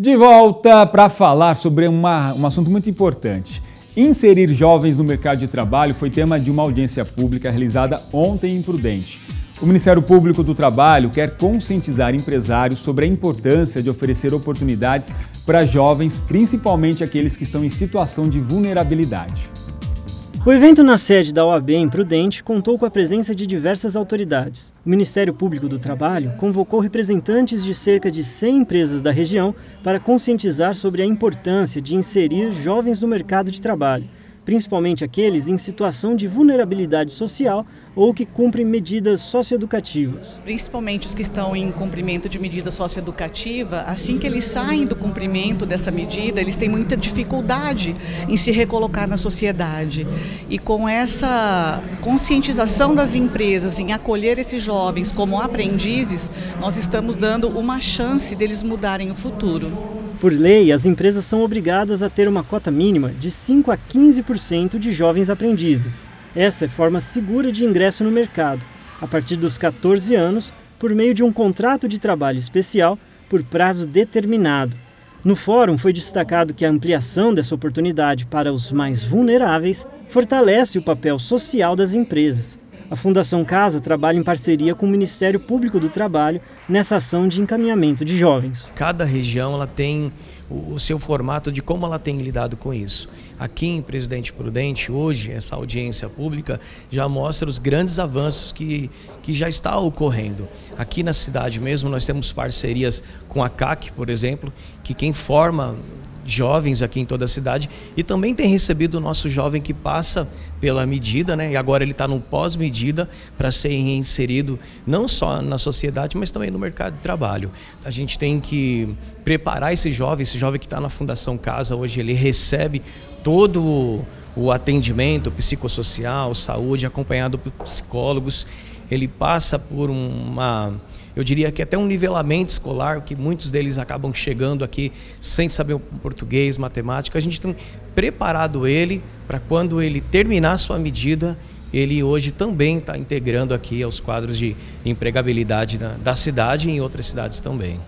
De volta para falar sobre uma, um assunto muito importante. Inserir jovens no mercado de trabalho foi tema de uma audiência pública realizada ontem em Prudente. O Ministério Público do Trabalho quer conscientizar empresários sobre a importância de oferecer oportunidades para jovens, principalmente aqueles que estão em situação de vulnerabilidade. O evento na sede da OAB em Prudente contou com a presença de diversas autoridades. O Ministério Público do Trabalho convocou representantes de cerca de 100 empresas da região para conscientizar sobre a importância de inserir jovens no mercado de trabalho principalmente aqueles em situação de vulnerabilidade social ou que cumprem medidas socioeducativas. Principalmente os que estão em cumprimento de medida socioeducativa, assim que eles saem do cumprimento dessa medida, eles têm muita dificuldade em se recolocar na sociedade. E com essa conscientização das empresas em acolher esses jovens como aprendizes, nós estamos dando uma chance deles mudarem o futuro. Por lei, as empresas são obrigadas a ter uma cota mínima de 5 a 15% de jovens aprendizes. Essa é forma segura de ingresso no mercado, a partir dos 14 anos, por meio de um contrato de trabalho especial por prazo determinado. No fórum foi destacado que a ampliação dessa oportunidade para os mais vulneráveis fortalece o papel social das empresas a Fundação Casa trabalha em parceria com o Ministério Público do Trabalho nessa ação de encaminhamento de jovens. Cada região ela tem o seu formato de como ela tem lidado com isso. Aqui em Presidente Prudente, hoje, essa audiência pública já mostra os grandes avanços que, que já está ocorrendo. Aqui na cidade mesmo, nós temos parcerias com a CAC, por exemplo, que quem forma jovens aqui em toda a cidade e também tem recebido o nosso jovem que passa pela medida, né? E agora ele está no pós-medida para ser inserido não só na sociedade, mas também no mercado de trabalho. A gente tem que preparar esse jovem, esse jovem que está na Fundação Casa hoje, ele recebe todo o atendimento psicossocial, saúde, acompanhado por psicólogos. Ele passa por uma eu diria que até um nivelamento escolar, que muitos deles acabam chegando aqui sem saber português, matemática. A gente tem preparado ele para quando ele terminar sua medida, ele hoje também está integrando aqui aos quadros de empregabilidade da, da cidade e em outras cidades também.